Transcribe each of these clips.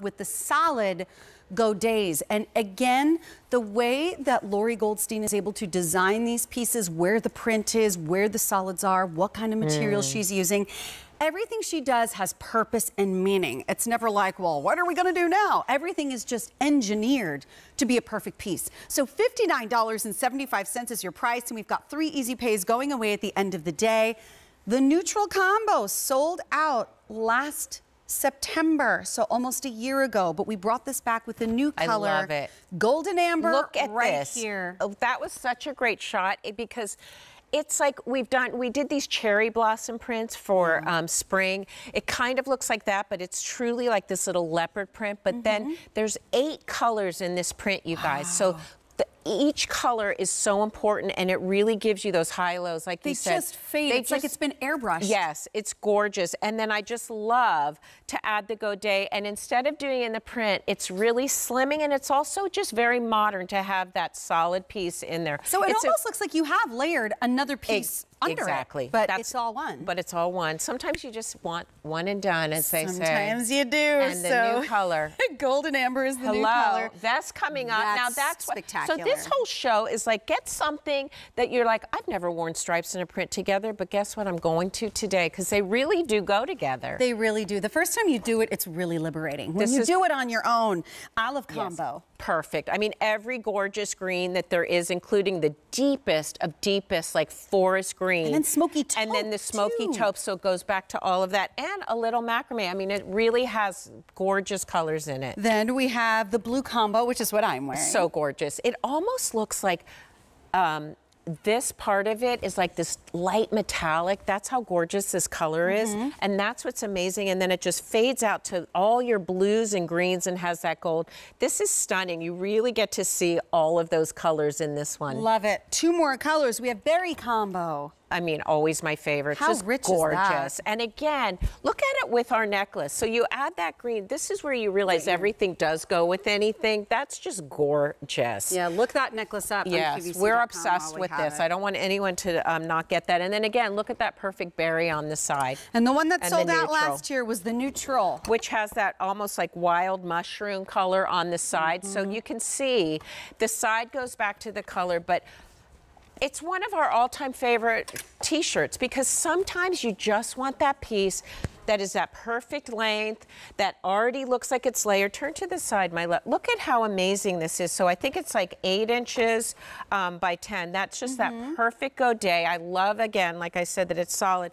with the solid Godets. And again, the way that Lori Goldstein is able to design these pieces, where the print is, where the solids are, what kind of material mm. she's using, everything she does has purpose and meaning. It's never like, well, what are we going to do now? Everything is just engineered to be a perfect piece. So $59.75 is your price, and we've got three easy pays going away at the end of the day. The neutral combo sold out last September, so almost a year ago. But we brought this back with a new color. I love it. Golden amber Look at right this. here. Oh, that was such a great shot because it's like we've done we did these cherry blossom prints for mm. um, spring it kind of looks like that but it's truly like this little leopard print but mm -hmm. then mm-hmm. there's eight colors in this print you guys wow. so each color is so important and it really gives you those high lows like they you said. They just fade. They it's just, like it's been airbrushed. Yes, it's gorgeous. And then I just love to add the Godet and instead of doing it in the print, it's really slimming and it's also just very modern to have that solid piece in there. So it it's almost a, looks like you have layered another piece under exactly. it. But That's, it's all one. But it's all one. Sometimes you just want one and done, as they Sometimes say. Sometimes you do. And the so new color. Golden amber is the Hello. new color. That's coming up. That's now that's spectacular. What, so this whole show is like get something that you're like, I've never worn stripes in a print together, but guess what? I'm going to today because they really do go together. They really do. The first time you do it, it's really liberating. When this you is, do it on your own, olive combo. Yes, perfect. I mean, every gorgeous green that there is, including the deepest of deepest, like forest green. And then smoky taupe. And then the smoky too. taupe, so it goes back to all of that. And a little macrame. I mean, it really has gorgeous colors in it. Then we have the blue combo, which is what I'm wearing. So gorgeous. It almost looks like um, this part of it is like this light metallic. That's how gorgeous this color is. Mm -hmm. And that's what's amazing. And then it just fades out to all your blues and greens and has that gold. This is stunning. You really get to see all of those colors in this one. Love it. Two more colors. We have berry combo. I mean, always my favorite. How Just rich gorgeous. And again, look at it with our necklace. So you add that green. This is where you realize everything does go with anything. That's just gorgeous. Yeah, look that necklace up. Yes, we're obsessed with this. It. I don't want anyone to um, not get that. And then again, look at that perfect berry on the side. And the one that sold out last year was the neutral, which has that almost like wild mushroom color on the side. Mm -hmm. So mm-hmm. you can see the side goes back to the color, but it's one of our all-time favorite t-shirts because sometimes you just want that piece that is that perfect length, that already looks like it's layered. Turn to the side, my love. Look at how amazing this is. So I think it's like eight inches um, by 10. That's just mm -hmm. that mm-hmm. perfect Godet. I love, again, like I said, that it's solid.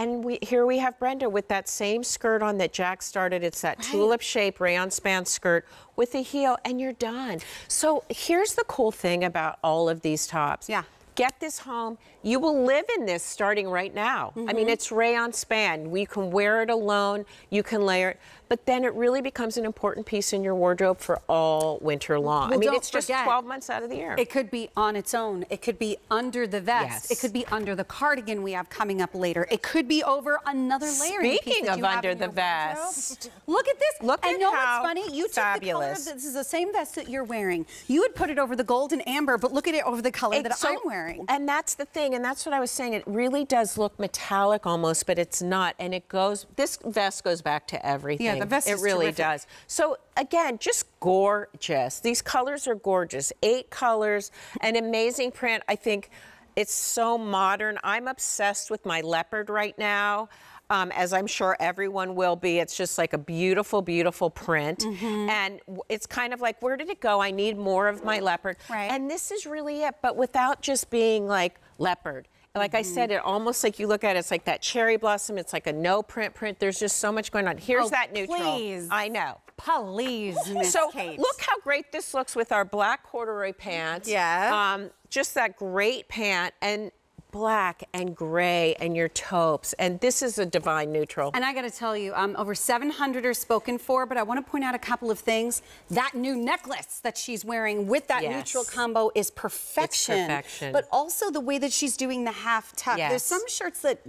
And we, here we have Brenda with that same skirt on that Jack started. It's that right. tulip shape rayon span skirt with a heel and you're done. So here's the cool thing about all of these tops. Yeah get this home. You will live in this starting right now. Mm -hmm. I mean, mm-hmm. it's rayon span. We can wear it alone. You can layer it but then it really becomes an important piece in your wardrobe for all winter long. Well, I mean, it's forget, just 12 months out of the year. It could be on its own. It could be under the vest. Yes. It could be under the cardigan we have coming up later. It could be over another layer. Speaking of under the vest. Look at this. Look and at know how what's funny? You fabulous. took the color, this is the same vest that you're wearing. You would put it over the gold and amber, but look at it over the color it's that so, I'm wearing. And that's the thing, and that's what I was saying. It really does look metallic almost, but it's not. And it goes, this vest goes back to everything. Yeah, the vest it really terrific does. So again, just gorgeous. These colors are gorgeous. Eight colors, an amazing print. I think it's so modern. I'm obsessed with my leopard right now. Um, as I'm sure everyone will be. It's just like a beautiful, beautiful print. Mm -hmm. And it's kind of like, where did it go? I need more of my leopard. Right. And this is really it, but without just being like leopard. Like mm -hmm. I said, it almost like you look at it, it's like that cherry blossom. It's like a no print print. There's just so much going on. Here's oh, that neutral. Please. I know. Please, Miss So Kate. look how great this looks with our black corduroy pants. Yeah. Um, just that great pant. And black and gray and your taupes. And this is a divine neutral. And I got to tell you, um, over 700 are spoken for, but I want to point out a couple of things. That new necklace that she's wearing with that yes. neutral combo is perfection. It's perfection. But also the way that she's doing the half tuck. Yes. There's some shirts that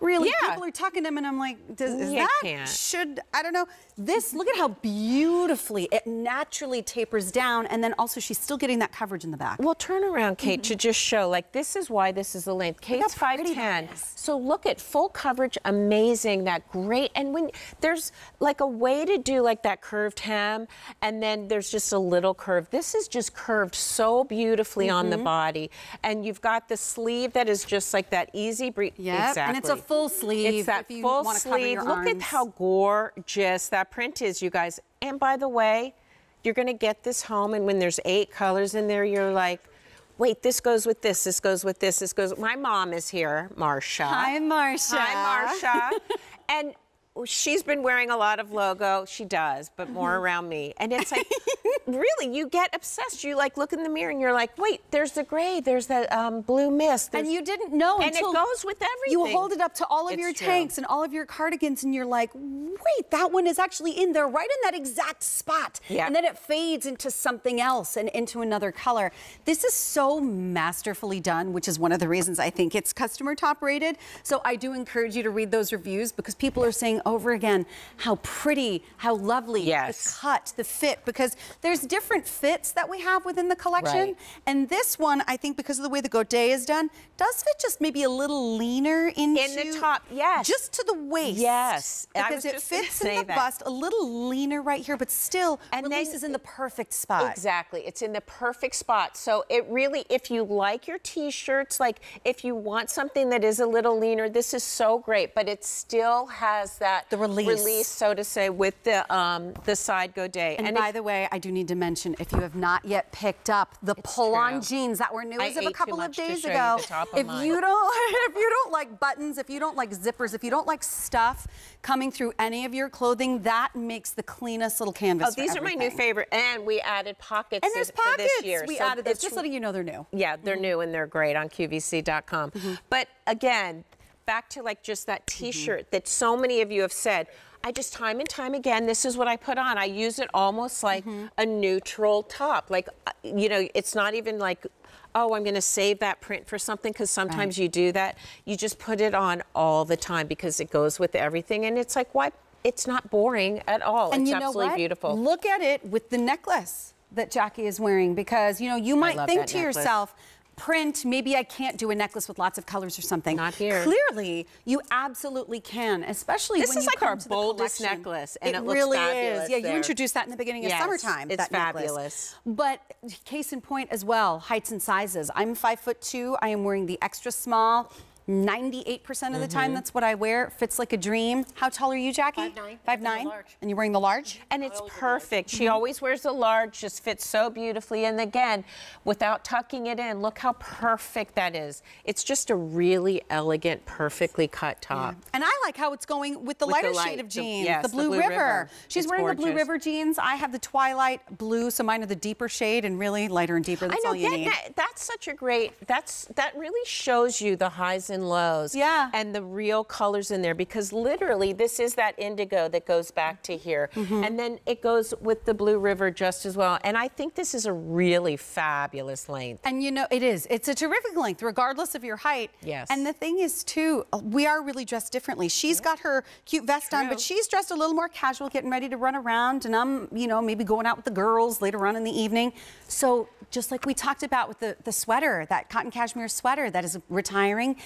really Yeah. people are tucking them and I'm like, does, is that can't. should I don't know. This look at how beautifully it naturally tapers down and then also she's still getting that coverage in the back. Well, turn around, Kate, to just show, like, this is why this is the length. Kate's how 5'10". So look at full coverage, amazing, that great. And when there's like a way to do like that curved hem, and then there's just a little curve. This is just curved so beautifully on Mm-hmm. the body. And you've got the sleeve that is just like that easy breathe. Yep, exactly. and it's a full sleeve It's that full sleeve. Look at how gorgeous that print is, you guys. And by the way, you're going to get this home, and when there's eight colors in there, you're like, wait, this goes with this, this goes with this, this goes. My mom is here, Marsha. Hi, Marsha. Hi, Marsha. and she's been wearing a lot of logo. She does, but more Mm-hmm. around me. And it's like, really, you get obsessed. You like look in the mirror and you're like, wait, there's the gray, there's the um, blue mist. And you didn't know And it goes with everything. You hold it up to all of It's your true. tanks and all of your cardigans, and you're like, wait, that one is actually in there, right in that exact spot. Yeah. And then it fades into something else and into another color. This is so masterfully done, which is one of the reasons I think it's customer top rated. So I do encourage you to read those reviews because people are saying over again how pretty, how lovely, Yes. the cut, the fit, because there's different fits that we have within the collection. Right. And this one, I think because of the way the godet is done, does fit just maybe a little leaner into the top, yes. Just to the waist. Yes. Because it fits in the that. bust a little leaner right here, but still And then- releases in the perfect spot. Exactly. It's in the perfect spot. So it really, if you like your t-shirts, like if you want something that is a little leaner, this is so great. But it still has that The release. Release, so to say, with the um, the side godet. And, if- by the way, I do need to mention if you have not yet picked up the pull-on jeans that were news I of a couple of days you ago, of if mine. you don't if you don't like buttons, if you don't like zippers, if you don't like stuff coming through any of your clothing, that makes the cleanest little canvas. oh, these are my new favorite, and we added pockets. And there's pockets. this year. We So added this, just letting you know they're new. Yeah, they're mm-hmm. new and they're great on QVC.com. Mm-hmm. But again, back to like just that T-shirt that so many of you have said. I just time and time again, this is what I put on. I use it almost like a neutral top. Like, uh, you know, it's not even like, oh, I'm going to save that print for something because sometimes you do that. You just put it on all the time because it goes with everything. And it's like, why? It's not boring at all. And it's you know absolutely what? beautiful. Look at it with the necklace that Jackie is wearing because you know you might think to necklace. yourself. Print, maybe I can't do a necklace with lots of colors or something. Not here. Clearly, you absolutely can, especially This when is you like come our to the boldest necklace, and it looks really fabulous is. Yeah, you introduced that in the beginning of summertime. it's that necklace. fabulous. But case in point as well, heights and sizes. I'm five foot two. I am wearing the extra small. 98% of the Mm-hmm. time, that's what I wear. Fits like a dream. How tall are you, Jackie? 5'9". Five nine. And you're wearing the large? And it's perfect. She always wears the large, just fits so beautifully. And again, without tucking it in, look how perfect that is. It's just a really elegant, perfectly cut top. And I like how it's going with the With the lighter light- shade of the- jeans, yes, the the Blue, Blue River. River. She's It's wearing the Blue. River jeans. I have the Twilight blue, so mine are the deeper shade and really lighter and deeper. That's I know all you that, need. that- that's such a great. That's that really shows you the highs and lows. Yeah. And the real colors in there because literally this is that indigo that goes back to here, Mm-hmm. and then it goes with the Blue River just as well. And I think this is a really fabulous length. And you know, it is. It's a terrific length, regardless of your height. Yes. And the thing is, too, we are really dressed differently. She's got her cute vest on, but she's dressed a little more casual, getting ready to run around. And I'm, you know, maybe going out with the girls later on in the evening. So just like we talked about with the, the sweater, that cotton cashmere sweater that is retiring.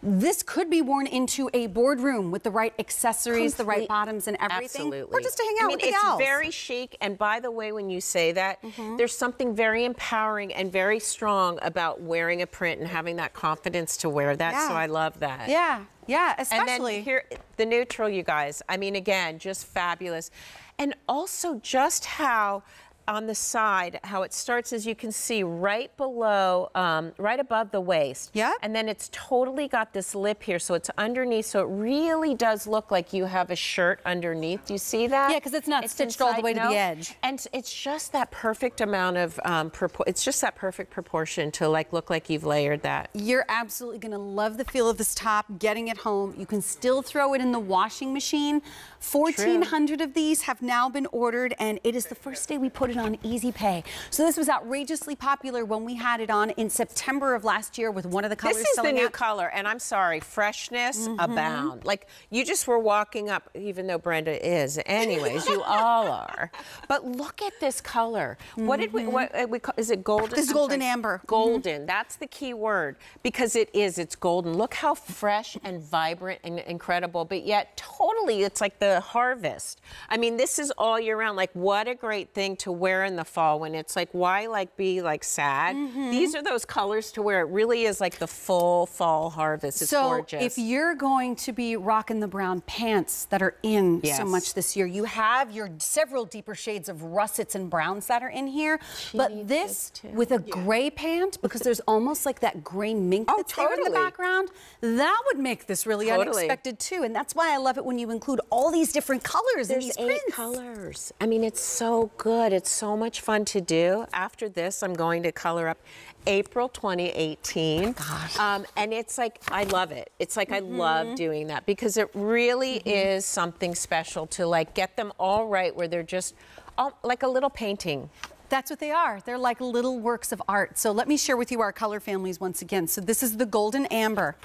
This could be worn into a boardroom with the right accessories, the right bottoms, and everything. Absolutely. Or just to hang out I mean, with the it's gals. Mm-hmm. very chic. And by the way, when you say that, there's something very empowering and very strong about wearing a print and having that confidence to wear that. Yeah. So I love that. Yeah, yeah, especially. And then here, the neutral, you guys. I mean, again, just fabulous. And also just how on the side, how it starts, as you can see, right below, um, right above the waist. Yeah. And then it's totally got this lip here, so it's underneath, so it really does look like you have a shirt underneath. Do you see that? Yeah, because it's not stitched all the inside, way to the edge. And it's just that perfect amount of, um, it's just that perfect proportion to like look like you've layered that. You're absolutely going to love the feel of this top, getting it home. You can still throw it in the washing machine. 1,400 of these have now been ordered, and it is the first day we put it on Easy Pay. So this was outrageously popular when we had it on in September of last year with one of the colors This is the new out. color, and I'm sorry, freshness Mm-hmm. abound. Like you just were walking up, even though Brenda is. Anyways, you all are. But look at this color. What did we? What uh, we call, is it golden? Mm-hmm. This is golden sorry. amber. Mm-hmm. Golden. That's the key word because it is. It's golden. Look how fresh and vibrant and incredible, but yet totally, it's like the harvest. I mean, this is all year round. Like, what a great thing to wear in the fall when it's like, why like be like sad? Mm-hmm. These are those colors to where it really is like the full fall harvest. It's so gorgeous. if you're going to be rocking the brown pants that are in Yes. so much this year, you have your several deeper shades of russets and browns that are in here. but this this with a gray pant, because there's almost like that gray mink Oh, that's there in the background, that would make this really Totally. unexpected too. And that's why I love it when you include all these different colors in There's these eight prints. colors. I mean, it's so good. It's so much fun to do. After this, I'm going to color up April 2018. Gosh. Um, and it's like, I love it. It's like, I love doing that because it really is something special to like get them all right where they're just all, like a little painting. That's what they are. They're like little works of art. So let me share with you our color families once again. So this is the golden amber.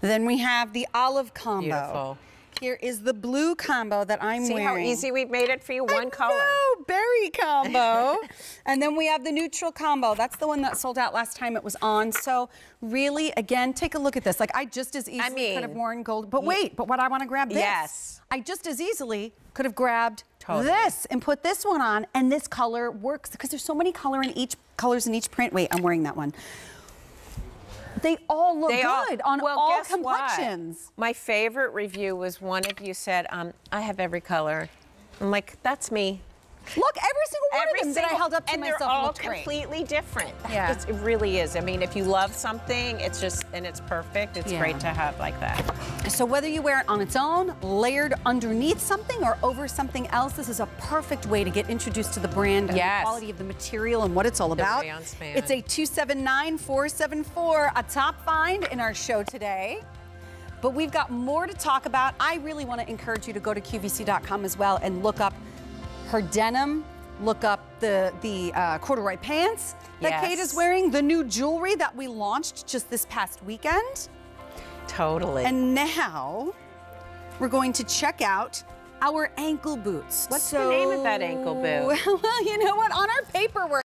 Then we have the olive combo. Beautiful. Here is the blue combo that I'm wearing. See how easy we've made it for you? I One color. know, berry combo. and then we have the neutral combo. That's the one that sold out last time it was on. So really, again, take a look at this. Like I just as easily could have worn gold. But wait, but what I want to grab this. Yes. I just as easily could have grabbed Totally. this and put this one on, and this color works because there's so many color in each colors in each print. Wait, I'm wearing that one. They all look They all- good on well, all guess what? complexions. My favorite review was one of you said, um, I have every color. I'm like, that's me. Look, every single one Every of them that I held up to and myself they're all looked great. completely different. Yeah. It's- it really is. I mean, if you love something, it's just and it's perfect. It's Yeah. great to have like that. So whether you wear it on its own, layered underneath something, or over something else, this is a perfect way to get introduced to the brand and Yes. the quality of the material and what it's all about. It's a 279474, a top find in our show today. But we've got more to talk about. I really want to encourage you to go to QVC.com as well and look up her denim, look up the, the uh, corduroy pants that Kate is wearing, the new jewelry that we launched just this past weekend. Totally. And now we're going to check out our ankle boots. What's the name of that ankle boot? well, you know what? On our paperwork,